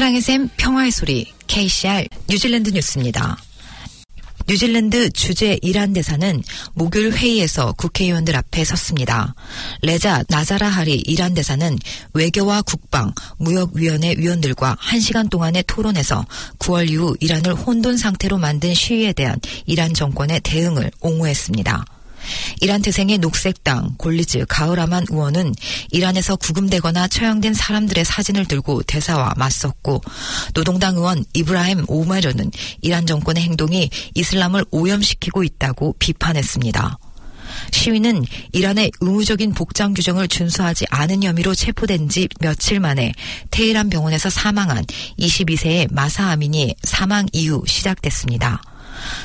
사랑의 샘 평화의 소리 KCR 뉴질랜드 뉴스입니다. 뉴질랜드 주재 이란 대사는 목요일 회의에서 국회의원들 앞에 섰습니다. 레자 나자라 하리 이란 대사는 외교와 국방, 무역위원회 위원들과 1시간 동안의 토론에서 9월 이후 이란을 혼돈 상태로 만든 시위에 대한 이란 정권의 대응을 옹호했습니다. 이란 태생의 녹색당 골리즈 가흐라만 의원은 이란에서 구금되거나 처형된 사람들의 사진을 들고 대사와 맞섰고 노동당 의원 이브라임 오메르는 이란 정권의 행동이 이슬람을 오염시키고 있다고 비판했습니다. 시위는 이란의 의무적인 복장 규정을 준수하지 않은 혐의로 체포된 지 며칠 만에 테헤란 병원에서 사망한 22세의 마사 아민이 사망 이후 시작됐습니다.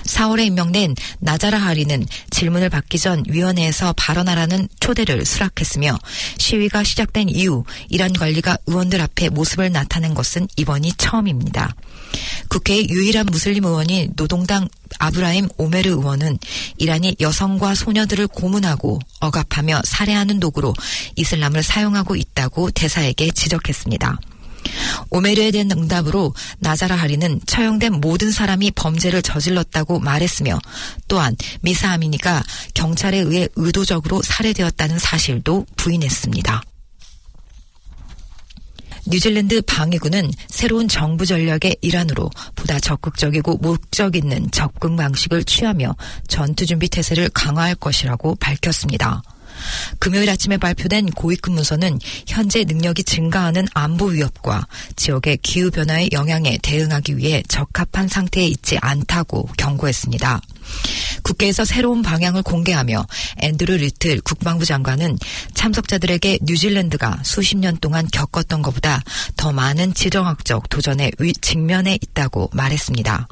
4월에 임명된 나자라 하리는 질문을 받기 전 위원회에서 발언하라는 초대를 수락했으며 시위가 시작된 이후 이란 관리가 의원들 앞에 모습을 나타낸 것은 이번이 처음입니다. 국회의 유일한 무슬림 의원인 노동당 아브라임 오메르 의원은 이란이 여성과 소녀들을 고문하고 억압하며 살해하는 도구로 이슬람을 사용하고 있다고 대사에게 지적했습니다. 오메르에 대한 응답으로 나자라 하리는 처형된 모든 사람이 범죄를 저질렀다고 말했으며 또한 미사 아미니가 경찰에 의해 의도적으로 살해되었다는 사실도 부인했습니다. 뉴질랜드 방위군은 새로운 정부 전략의 일환으로 보다 적극적이고 목적 있는 접근 방식을 취하며 전투 준비 태세를 강화할 것이라고 밝혔습니다. 금요일 아침에 발표된 고위급 문서는 현재 능력이 증가하는 안보 위협과 지역의 기후 변화의 영향에 대응하기 위해 적합한 상태에 있지 않다고 경고했습니다. 국회에서 새로운 방향을 공개하며 앤드루 리틀 국방부 장관은 참석자들에게 뉴질랜드가 수십 년 동안 겪었던 것보다 더 많은 지정학적 도전에 직면해 있다고 말했습니다.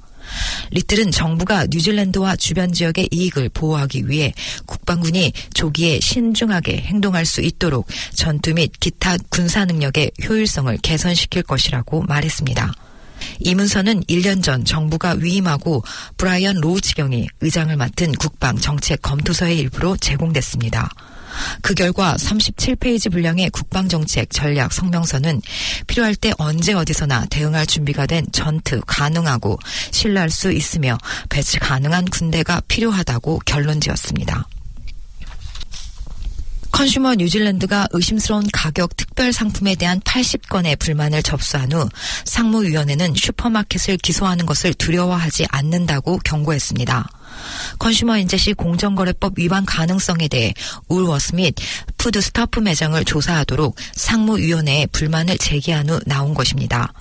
리틀은 정부가 뉴질랜드와 주변 지역의 이익을 보호하기 위해 국방군이 조기에 신중하게 행동할 수 있도록 전투 및 기타 군사 능력의 효율성을 개선시킬 것이라고 말했습니다. 이 문서는 1년 전 정부가 위임하고 브라이언 로시 경이 의장을 맡은 국방 정책 검토서의 일부로 제공됐습니다. 그 결과 37페이지 분량의 국방정책 전략 성명서는 필요할 때 언제 어디서나 대응할 준비가 된 전투 가능하고 신뢰할 수 있으며 배치 가능한 군대가 필요하다고 결론 지었습니다. 컨슈머 뉴질랜드가 의심스러운 가격 특별 상품에 대한 80건의 불만을 접수한 후 상무위원회는 슈퍼마켓을 기소하는 것을 두려워하지 않는다고 경고했습니다. 컨슈머 NZ이 공정거래법 위반 가능성에 대해 울워스 및 푸드스타프 매장을 조사하도록 상무위원회에 불만을 제기한 후 나온 것입니다.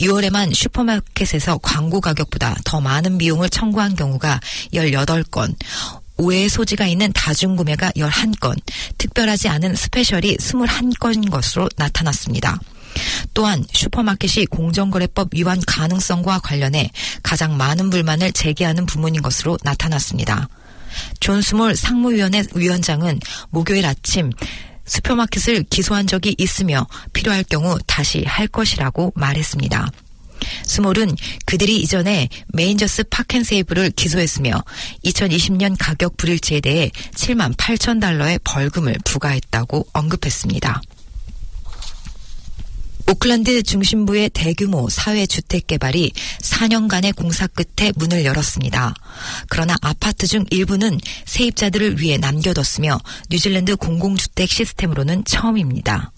6월에만 슈퍼마켓에서 광고 가격보다 더 많은 비용을 청구한 경우가 18건, 오해의 소지가 있는 다중구매가 11건, 특별하지 않은 special이 21건인 것으로 나타났습니다. 또한 슈퍼마켓이 공정거래법 위반 가능성과 관련해 가장 많은 불만을 제기하는 부문인 것으로 나타났습니다. 존 스몰 상무위원회 위원장은 목요일 아침 슈퍼마켓을 기소한 적이 있으며 필요할 경우 다시 할 것이라고 말했습니다. 스몰은 그들이 이전에 망게레 파켄세이브를 기소했으며 2020년 가격 불일치에 대해 7만 8천 달러의 벌금을 부과했다고 언급했습니다. 오클랜드 중심부의 대규모 사회주택 개발이 4년간의 공사 끝에 문을 열었습니다. 그러나 아파트 중 일부는 세입자들을 위해 남겨뒀으며 뉴질랜드 공공주택 시스템으로는 처음입니다.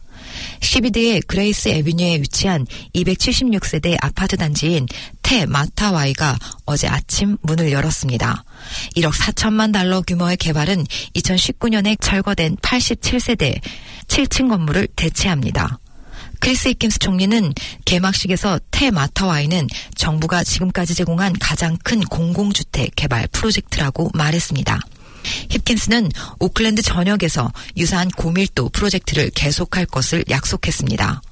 CBD의 그레이스 에비뉴에 위치한 276세대 아파트 단지인 테 마타와이가 어제 아침 문을 열었습니다. 1억 4천만 달러 규모의 개발은 2019년에 철거된 87세대 7층 건물을 대체합니다. 크리스 힙킨스 총리는 개막식에서 테 마타와이는 정부가 지금까지 제공한 가장 큰 공공주택 개발 프로젝트라고 말했습니다. 힙킨스는 오클랜드 전역에서 유사한 고밀도 프로젝트를 계속할 것을 약속했습니다.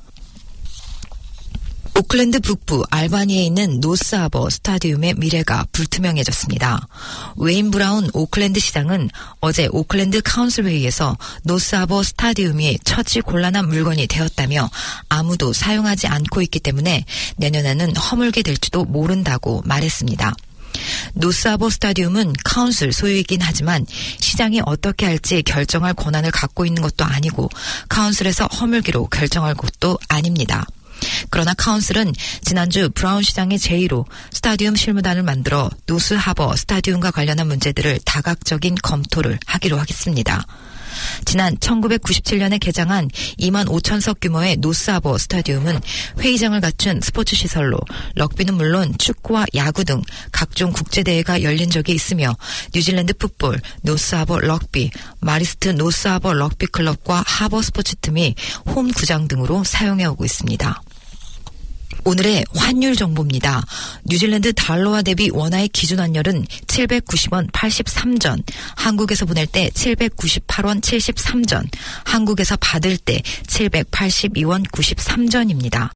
오클랜드 북부 알바니에 있는 노스하버 스타디움의 미래가 불투명해졌습니다. 웨인 브라운 오클랜드 시장은 어제 오클랜드 council 회의에서 노스하버 스타디움이 처치 곤란한 물건이 되었다며 아무도 사용하지 않고 있기 때문에 내년에는 허물게 될지도 모른다고 말했습니다. 노스하버 스타디움은 council 소유이긴 하지만 시장이 어떻게 할지 결정할 권한을 갖고 있는 것도 아니고 council에서 허물기로 결정할 것도 아닙니다. 그러나 council은 지난주 브라운 시장의 제의로 스타디움 실무단을 만들어 노스하버 스타디움과 관련한 문제들을 다각적인 검토를 하기로 했습니다. 지난 1997년에 개장한 2만 5천석 규모의 노스하버 스타디움은 회의장을 갖춘 스포츠 시설로 럭비는 물론 축구와 야구 등 각종 국제대회가 열린 적이 있으며 뉴질랜드 풋볼, 노스하버 럭비, 마리스트 노스하버 럭비 클럽과 하버 스포츠팀이 홈 구장 등으로 사용해 오고 있습니다. 오늘의 환율 정보입니다. 뉴질랜드 달러와 대비 원화의 기준 환율은 790원 83전, 한국에서 보낼 때 798원 73전, 한국에서 받을 때 782원 93전입니다.